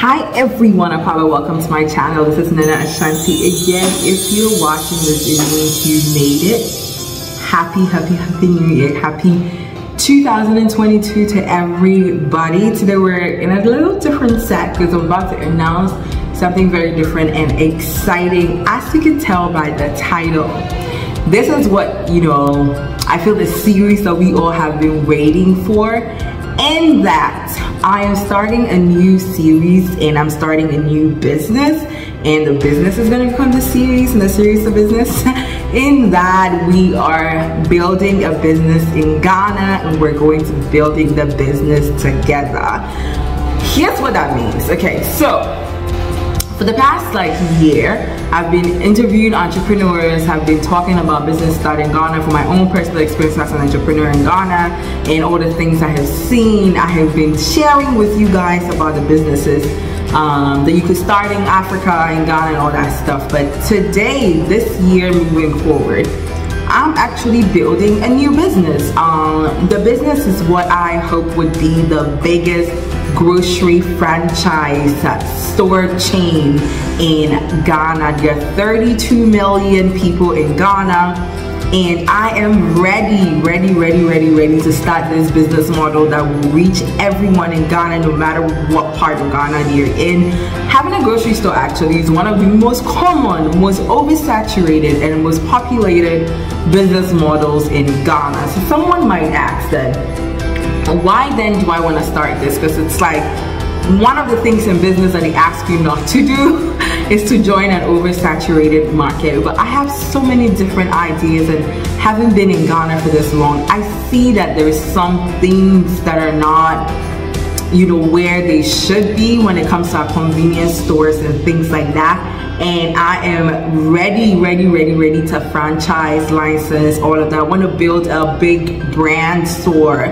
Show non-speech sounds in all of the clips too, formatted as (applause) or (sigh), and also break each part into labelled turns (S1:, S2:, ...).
S1: Hi everyone, Akwaaba welcome to my channel. This is Nana Ashanti again. If you're watching this, it means you made it. Happy, happy, happy new year. Happy 2022 to everybody. Today we're in a little different set because I'm about to announce something very different and exciting as you can tell by the title. This is what, you know, I feel the series that we all have been waiting for in that I am starting a new series and I'm starting a new business and the business is going to become the series and the series of business (laughs) in that we are building a business in Ghana and we're going to building the business together. Here's what that means. Okay, so for the past like year, I've been interviewing entrepreneurs, have been talking about business starting Ghana from my own personal experience as an entrepreneur in Ghana and all the things I have seen. I have been sharing with you guys about the businesses um, that you could start in Africa and Ghana and all that stuff. But today, this year moving forward, I'm actually building a new business. Um, the business is what I hope would be the biggest grocery franchise store chain in Ghana. There are 32 million people in Ghana and I am ready, ready, ready, ready, ready to start this business model that will reach everyone in Ghana no matter what part of Ghana you're in. Having a grocery store actually is one of the most common, most oversaturated and most populated business models in Ghana. So someone might ask then, why then do I want to start this? Because it's like one of the things in business that they ask you not to do (laughs) is to join an oversaturated market. But I have so many different ideas and having been in Ghana for this long, I see that there's some things that are not you know where they should be when it comes to our convenience stores and things like that and I am ready, ready, ready, ready to franchise, license, all of that. I want to build a big brand store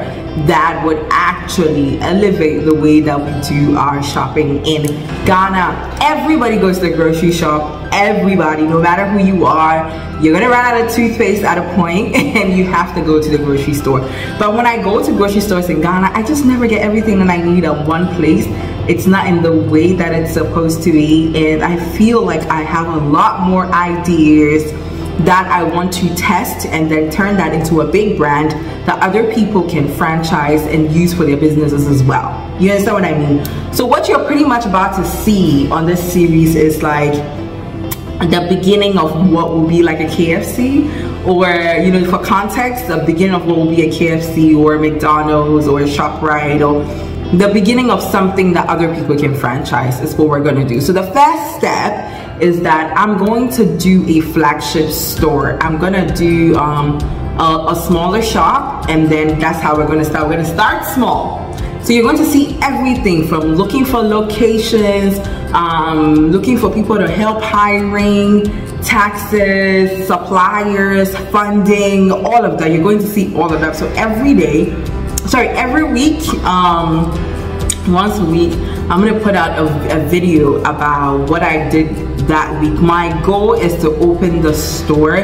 S1: that would actually elevate the way that we do our shopping in Ghana. Everybody goes to the grocery shop. Everybody, no matter who you are, you're gonna run out of toothpaste at a point (laughs) you have to go to the grocery store. But when I go to grocery stores in Ghana, I just never get everything that I need at one place. It's not in the way that it's supposed to be. And I feel like I have a lot more ideas that I want to test and then turn that into a big brand that other people can franchise and use for their businesses as well. You understand what I mean? So what you're pretty much about to see on this series is like the beginning of what will be like a KFC or you know for context the beginning of what will be a KFC or a McDonald's or a ShopRite or the beginning of something that other people can franchise is what we're going to do. So the first step is that I'm going to do a flagship store. I'm going to do um, a, a smaller shop and then that's how we're going to start. We're going to start small. So you're going to see everything from looking for locations, um, looking for people to help hiring, taxes, suppliers, funding, all of that. You're going to see all of that. So every day sorry, every week, um, once a week, I'm gonna put out a, a video about what I did that week. My goal is to open the store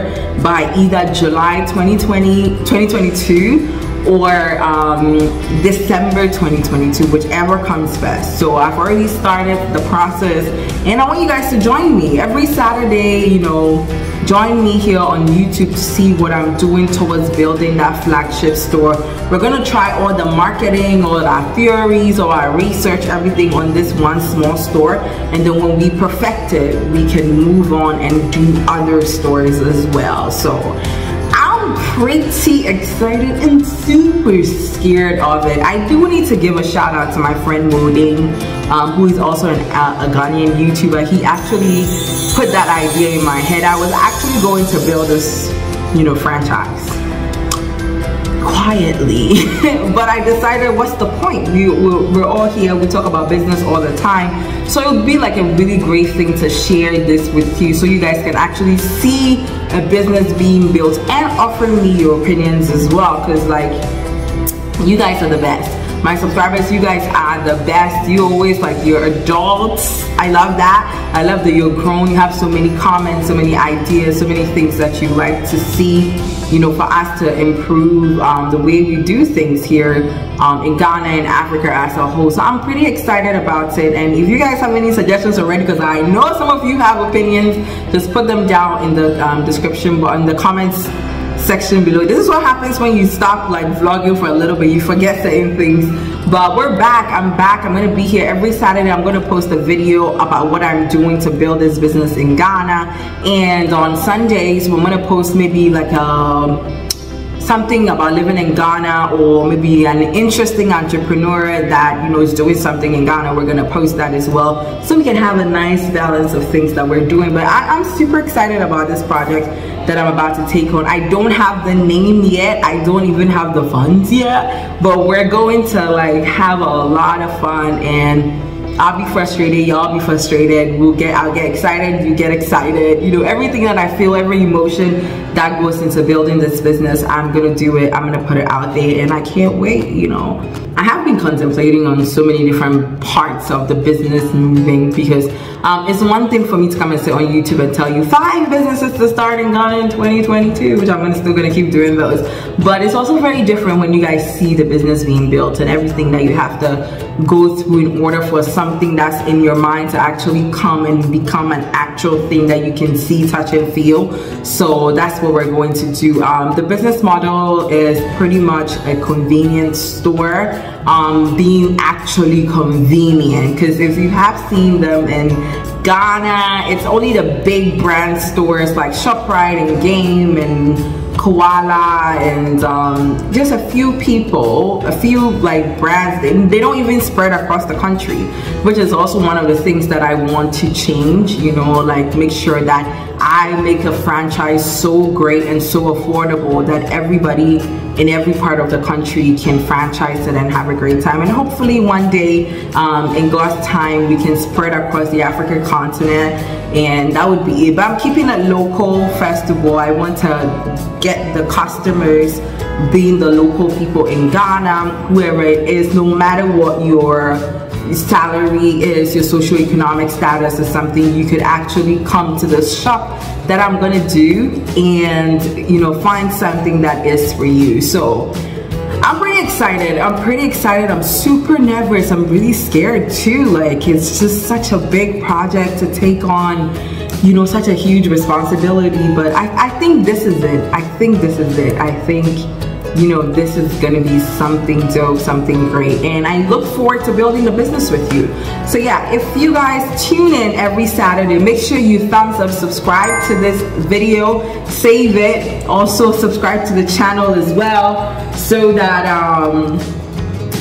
S1: by either July 2020, 2022 or um, December 2022, whichever comes first. So I've already started the process and I want you guys to join me every Saturday, you know, join me here on YouTube to see what I'm doing towards building that flagship store. We're gonna try all the marketing, all our theories, all our research, everything on this one small store. And then when we perfect it, we can move on and do other stores as well. So pretty excited and super scared of it. I do need to give a shout out to my friend Moding, um, who is also an, uh, a Ghanaian YouTuber. He actually put that idea in my head. I was actually going to build this, you know, franchise quietly. (laughs) But I decided what's the point? We, we're, we're, all here. We talk about business all the time. So it would be like a really great thing to share this with you so you guys can actually see a business being built and offering me your opinions as well. Because like you guys are the best My subscribers, you guys are the best. You always like your adults. I love that. I love that you're grown. You have so many comments, so many ideas, so many things that you like to see, you know, for us to improve um, the way we do things here um, in Ghana and Africa as a whole. So I'm pretty excited about it. And if you guys have any suggestions already, because I know some of you have opinions, just put them down in the um, description, but in the comments section below. This is what happens when you stop like vlogging for a little bit. You forget certain things. But we're back. I'm back. I'm going to be here every Saturday. I'm going to post a video about what I'm doing to build this business in Ghana. And on Sundays, we're going to post maybe like a something about living in Ghana or maybe an interesting entrepreneur that you know is doing something in Ghana we're gonna post that as well. So we can have a nice balance of things that we're doing. But I, am super excited about this project that I'm about to take on. I don't have the name yet. I don't even have the funds yet. But we're going to like have a lot of fun and I'll be frustrated, y'all be frustrated. We'll get, I'll get excited, you get excited. You know, everything that I feel, every emotion that goes into building this business, I'm gonna do it. I'm gonna put it out there, and I can't wait. You know, I have been contemplating on so many different parts of the business moving because um, it's one thing for me to come and sit on YouTube and tell you five businesses to start in Ghana in 2022, which I'm still gonna keep doing those. But it's also very different when you guys see the business being built and everything that you have to go through in order for something that's in your mind to actually come and become an actual thing that you can see, touch, and feel. So that's what we're going to do. Um, the business model is pretty much a convenience store um, being actually convenient because if you have seen them in Ghana, it's only the big brand stores like ShopRite and Game and Koala and um, just a few people, a few like brands, they, they don't even spread across the country, which is also one of the things that I want to change, you know, like make sure that I make a franchise so great and so affordable that everybody in every part of the country can franchise it and have a great time. And hopefully one day, um, in God's time, we can spread across the African continent and that would be it. But I'm keeping it local festival. I want to get the customers being the local people in Ghana, whoever it is, no matter what your salary is, your socioeconomic status is something you could actually come to the shop that I'm gonna do and you know find something that is for you. So I'm pretty excited. I'm pretty excited. I'm super nervous. I'm really scared too. Like it's just such a big project to take on, you know, such a huge responsibility. But I, I think this is it. I think this is it. I think you know, this is gonna be something dope, something great. And I look forward to building the business with you. So yeah, if you guys tune in every Saturday, make sure you thumbs up, subscribe to this video, save it. Also subscribe to the channel as well so that um,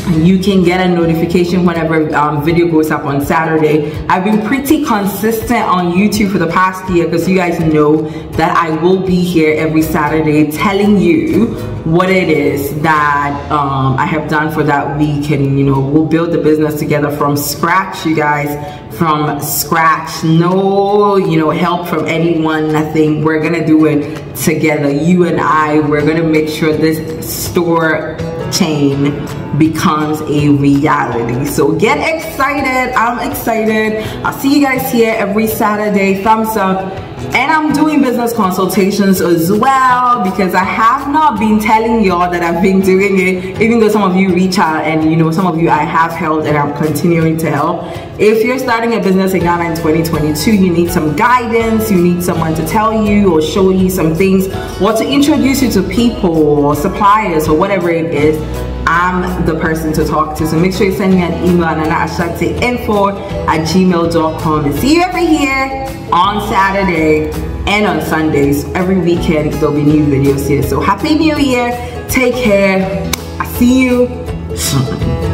S1: you can get a notification whenever um, video goes up on Saturday. I've been pretty consistent on YouTube for the past year because you guys know that I will be here every Saturday telling you what it is that um, I have done for that week. And you know we'll build the business together from scratch you guys. From scratch. No you know help from anyone nothing. We're gonna do it together. You and I we're gonna make sure this store chain becomes a reality. So get excited. I'm excited. I'll see you guys here every Saturday. Thumbs up. And I'm doing business consultations as well because I have not been telling y'all that I've been doing it, even though some of you reach out and you know, some of you I have helped and I'm continuing to help. If you're starting a business in Ghana in 2022, you need some guidance, you need someone to tell you or show you some things or to introduce you to people or suppliers or whatever it is, I'm the person to talk to. So make sure you send me an email at info at gmail.com and see you every here on Saturday and on Sundays. Every weekend there'll be new videos here. So happy new year. Take care. I see you.